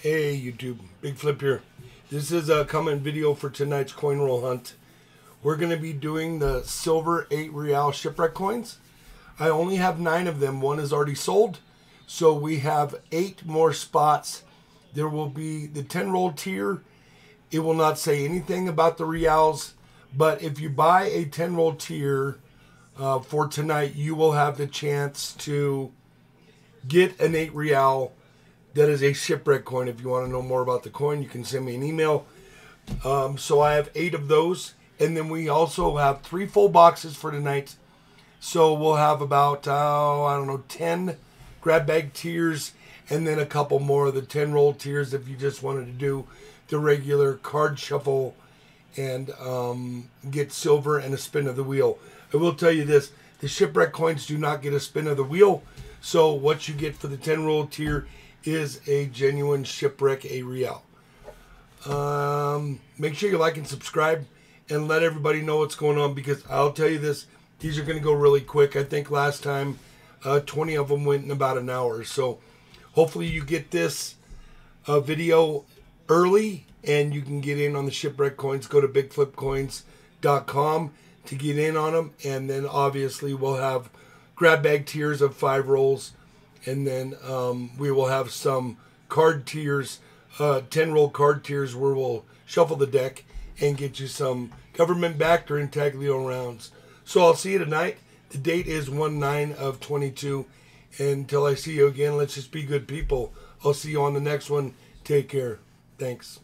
Hey YouTube, Big Flip here. This is a comment video for tonight's coin roll hunt. We're going to be doing the silver 8 real shipwreck coins. I only have 9 of them. One is already sold. So we have 8 more spots. There will be the 10 roll tier. It will not say anything about the reals. But if you buy a 10 roll tier uh, for tonight, you will have the chance to get an 8 real that is a shipwreck coin. If you want to know more about the coin, you can send me an email. Um, so I have eight of those. And then we also have three full boxes for tonight. So we'll have about, oh, I don't know, 10 grab bag tiers and then a couple more of the 10 roll tiers if you just wanted to do the regular card shuffle and um, get silver and a spin of the wheel. I will tell you this the shipwreck coins do not get a spin of the wheel. So what you get for the 10 roll tier is a genuine shipwreck a real. Um, make sure you like and subscribe and let everybody know what's going on because I'll tell you this, these are going to go really quick. I think last time uh, 20 of them went in about an hour. So hopefully you get this uh, video early and you can get in on the shipwreck coins. Go to bigflipcoins.com to get in on them. And then obviously we'll have grab bag tiers of five rolls and then um, we will have some card tiers, uh, 10 roll card tiers where we'll shuffle the deck and get you some government backed or intaglio rounds. So I'll see you tonight. The date is 1 9 of 22. Until I see you again, let's just be good people. I'll see you on the next one. Take care. Thanks.